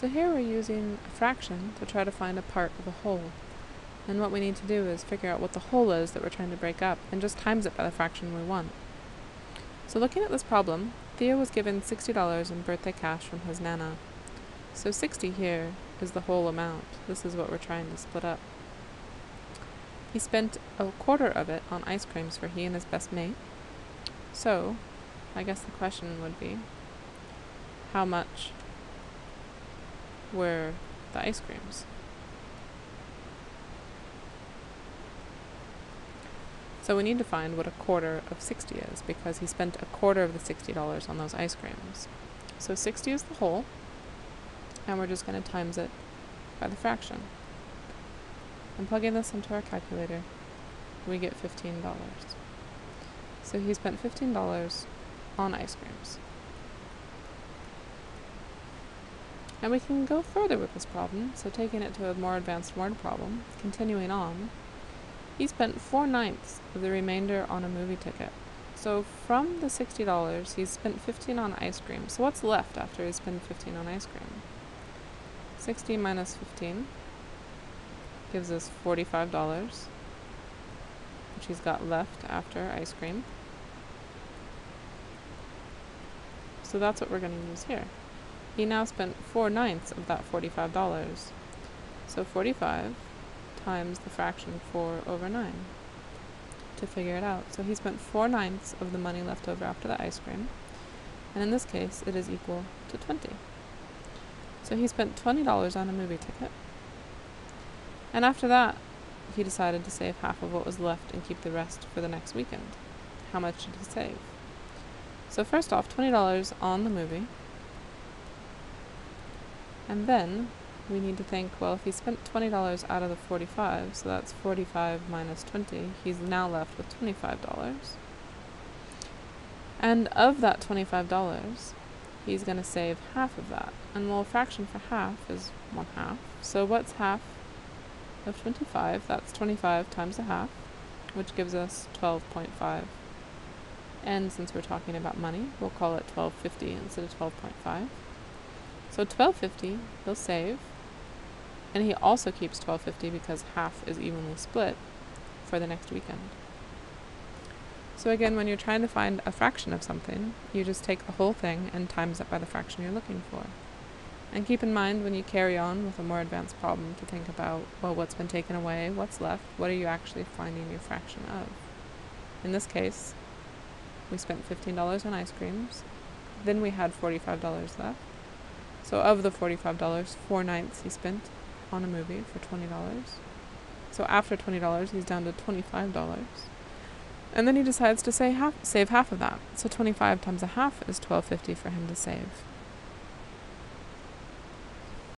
So here we're using a fraction to try to find a part of a whole. And what we need to do is figure out what the whole is that we're trying to break up and just times it by the fraction we want. So looking at this problem, Theo was given $60 in birthday cash from his nana. So 60 here is the whole amount. This is what we're trying to split up. He spent a quarter of it on ice creams for he and his best mate. So, I guess the question would be how much were the ice creams? So we need to find what a quarter of 60 is because he spent a quarter of the $60 on those ice creams. So 60 is the whole, and we're just going to times it by the fraction. And plugging this into our calculator, we get $15. So he spent $15 on ice creams. And we can go further with this problem, so taking it to a more advanced word problem, continuing on, he spent four ninths of the remainder on a movie ticket. So from the $60, he's spent 15 on ice cream. So what's left after he spent 15 on ice cream? 60 minus 15 gives us $45, which he's got left after ice cream. So that's what we're going to use here. He now spent 4 ninths of that $45. So 45 times the fraction 4 over 9 to figure it out. So he spent 4 ninths of the money left over after the ice cream. And in this case, it is equal to 20. So he spent $20 on a movie ticket. And after that, he decided to save half of what was left and keep the rest for the next weekend. How much did he save? So first off, $20 on the movie. And then we need to think, well, if he spent $20 out of the 45, so that's 45 minus 20, he's now left with $25. And of that $25, he's going to save half of that. And well, a fraction for half is 1 half. So what's half of 25? That's 25 times a half, which gives us 12.5. And since we're talking about money, we'll call it 1250 instead of 12.5. So 1250 he'll save. And he also keeps 1250 because half is evenly split for the next weekend. So again, when you're trying to find a fraction of something, you just take the whole thing and times it by the fraction you're looking for. And keep in mind when you carry on with a more advanced problem to think about, well, what's been taken away, what's left, what are you actually finding your fraction of? In this case, we spent $15 on ice creams, then we had $45 left. So of the $45, four ninths he spent on a movie for $20. So after $20, he's down to $25. And then he decides to say half, save half of that. So 25 times a half is 1250 for him to save.